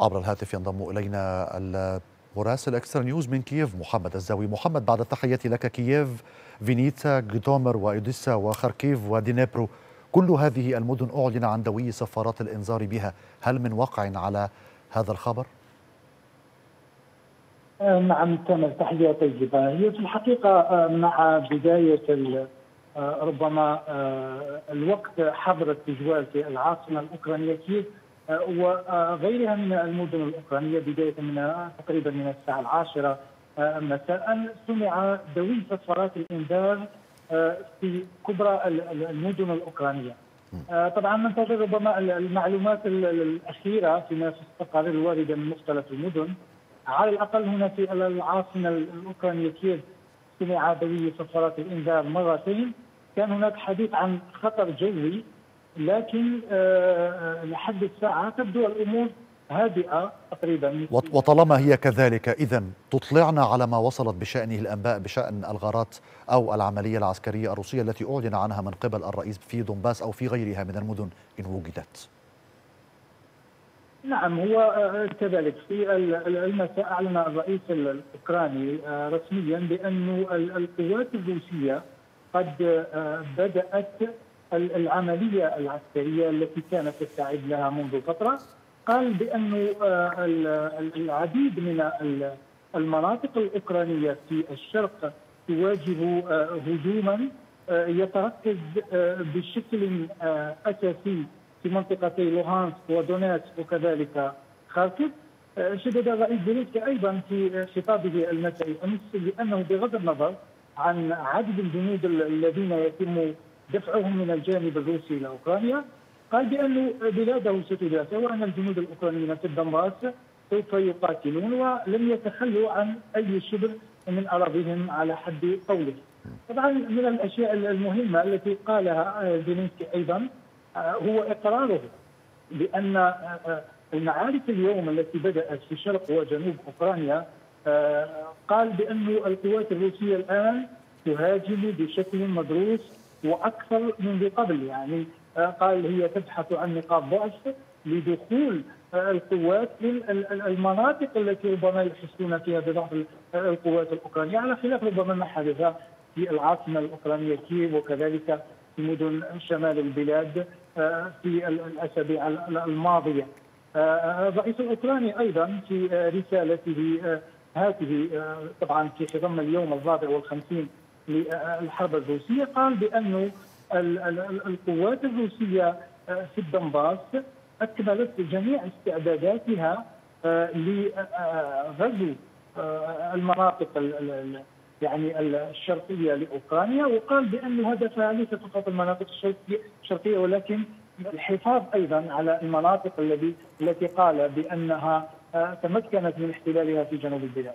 عبر الهاتف ينضم إلينا مراسل Extra News من كييف محمد الزاوي. محمد بعد التحية لك كييف فينيتسا جيتومير وأوديسا وخاركيف ودنيبرو. كل هذه المدن أعلن عن دوي صفارات الإنذار بها. هل من واقع على هذا الخبر؟ آه، نعم تم تحية طيبة هي في الحقيقة آه، مع بداية آه، ربما الوقت حظر التجوال في العاصمة الأوكرانية كييف وغيرها من المدن الأوكرانية بداية من تقريبا من الساعة العاشرة مساء سمع دوي صفارات الإنذار في كبرى المدن الأوكرانية. طبعا ننتظر ربما المعلومات الأخيرة في نفس التقارير الواردة من مختلف المدن. على الأقل هنا في العاصمة الأوكرانية كييف سمع دوي صفارات الإنذار مرتين. كان هناك حديث عن خطر جوي لكن آه، آه، لحد الساعة تبدو الأمور هادئة تقريبا وطالما هي كذلك اذا تطلعنا على ما وصلت بشأنه الأنباء بشأن الغارات أو العملية العسكرية الروسية التي أعلن عنها من قبل الرئيس في دونباس أو في غيرها من المدن إن وجدت. نعم هو آه، كذلك في المساء أعلن الرئيس الأوكراني رسميا بأن القوات الروسية قد بدأت العملية العسكرية التي كانت تستعد لها منذ فترة قال بأن العديد من المناطق الأوكرانية في الشرق تواجه هجوما يتركز بشكل أساسي في منطقتي لوهانسك ودونيتسك وكذلك خاركيف. آه، شدد الرئيس زيلينسكي أيضا في خطابه المسائي امس بأنه بغض النظر عن عدد الجنود الذين يتم دفعهم من الجانب الروسي إلى أوكرانيا قال بأن بلاده ستدافع وان الجنود الأوكرانيين في الدنباس سوف يقاتلون ولم يتخلوا عن أي شبر من أراضيهم على حد قوله. طبعا من الأشياء المهمة التي قالها زيلينسكي أيضا هو إقراره بأن آه، آه، المعارك اليوم التي بدأت في شرق وجنوب أوكرانيا آه، قال بأن القوات الروسية الآن تهاجم بشكل مدروس وأكثر من قبل يعني قال هي تبحث عن نقاط ضعف لدخول القوات للمناطق التي ربما يحسون فيها بضعف القوات الأوكرانية على خلاف ربما ما حدث في العاصمة الأوكرانية كييف وكذلك في مدن شمال البلاد آه، في الأسابيع الماضية. آه، الرئيس الأوكراني أيضا في رسالته آه، هذه طبعا في خضم اليوم الرابع والخمسين للحرب الروسية قال بأن القوات الروسية في الدنباس أكملت جميع استعداداتها لغزو المناطق يعني الشرقية لأوكرانيا وقال بأن هدفها ليس فقط المناطق الشرقيه ولكن الحفاظ أيضا على المناطق التي التي قال بأنها آه، تمكنت من احتلالها في جنوب البلاد.